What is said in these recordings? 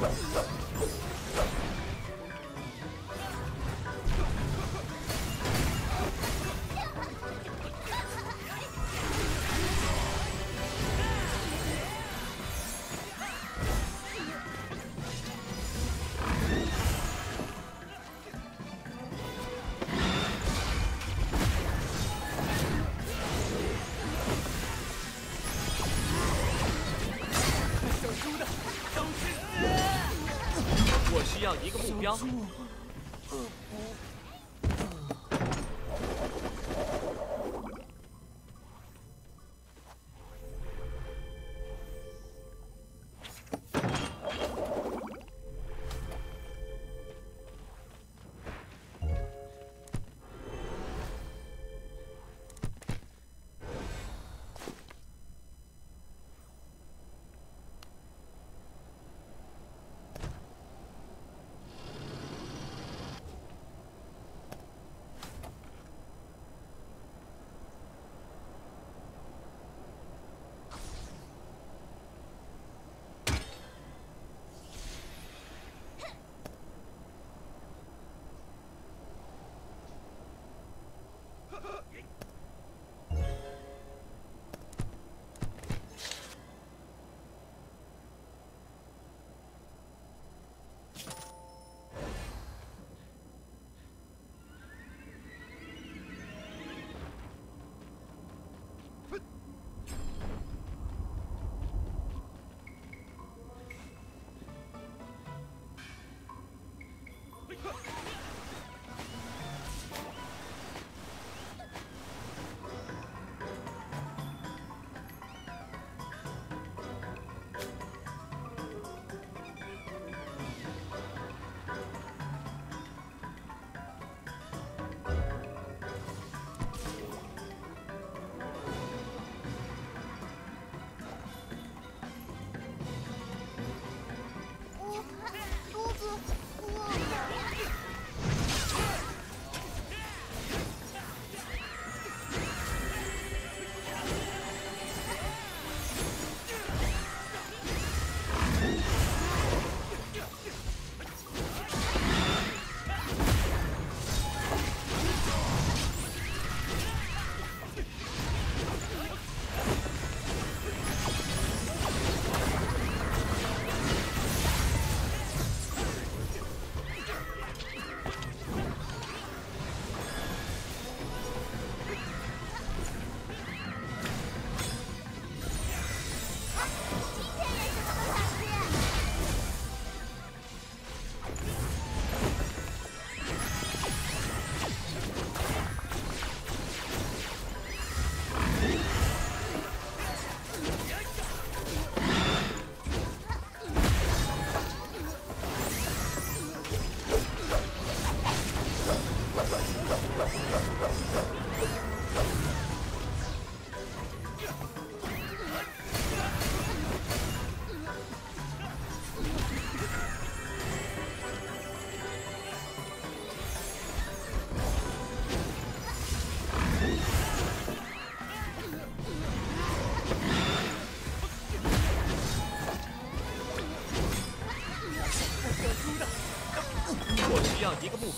Let's go. 需要。一个目标。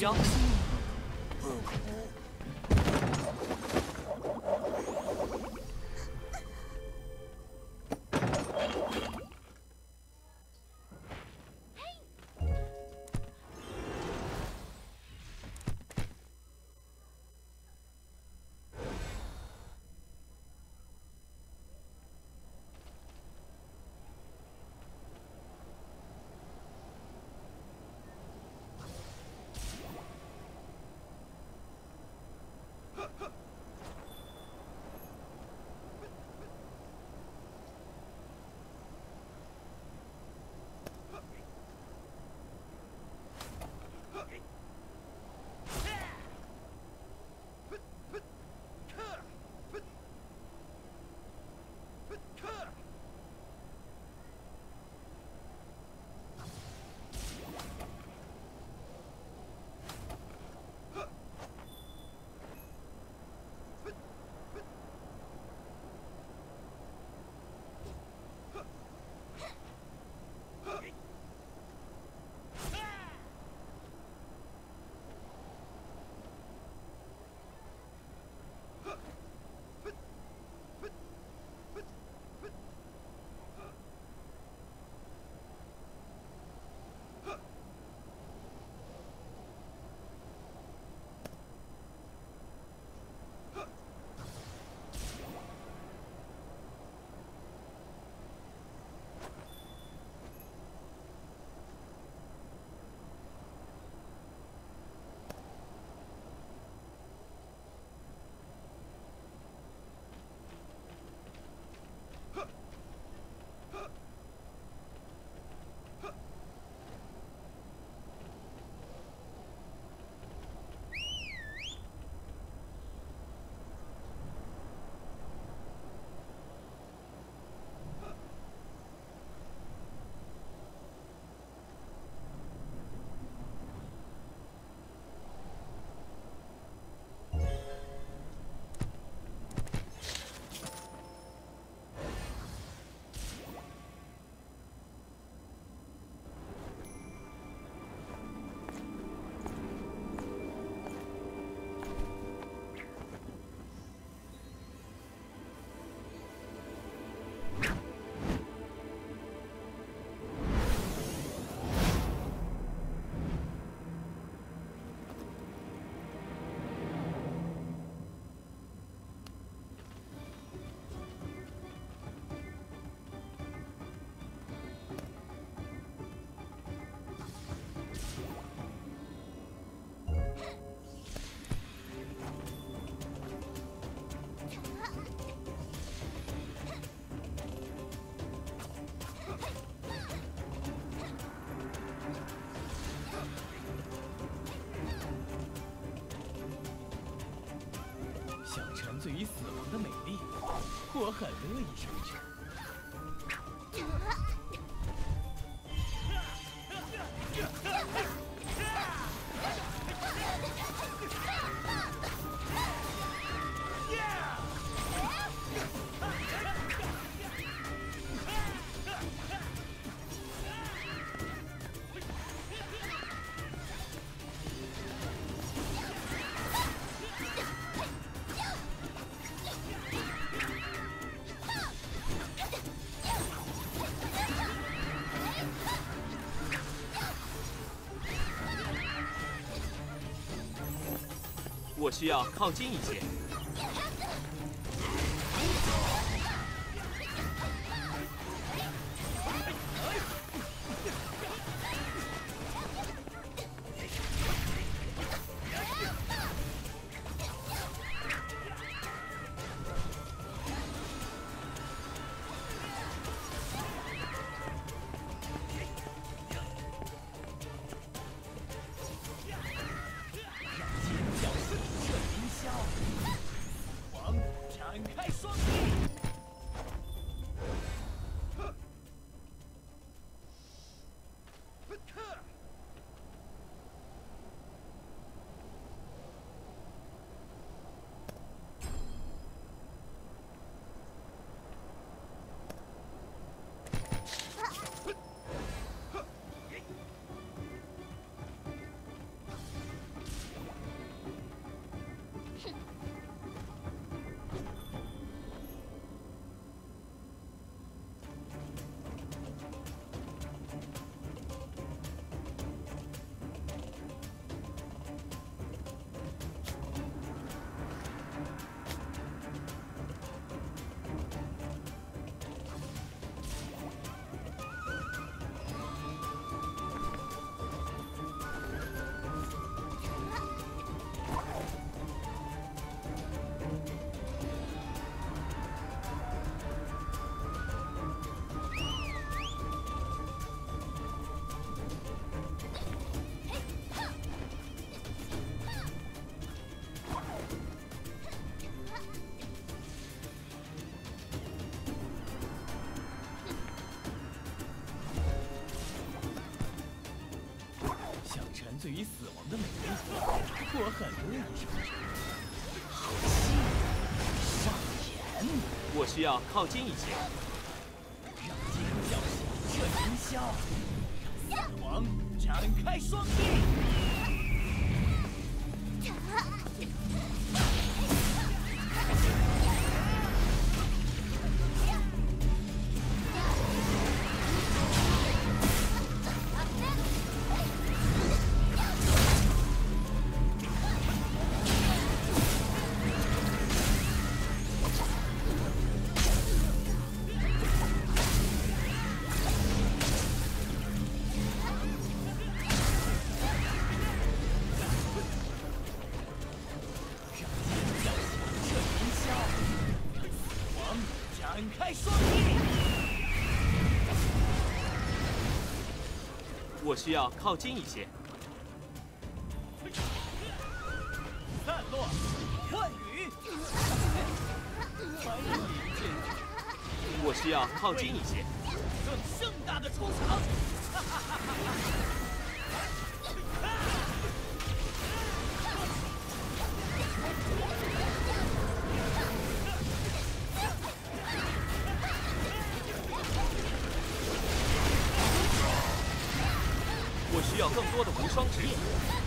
标醉于死亡的美丽，我很乐意成全。需要靠近一些。双击。对于死亡的美丽，我很乐意尝试。好戏，上演！我需要靠近一些。让尖叫响彻云霄，让死亡展开双臂。我需要靠近一些。散落，幻雨。欢迎你我需要靠近一些。更盛大的出场。我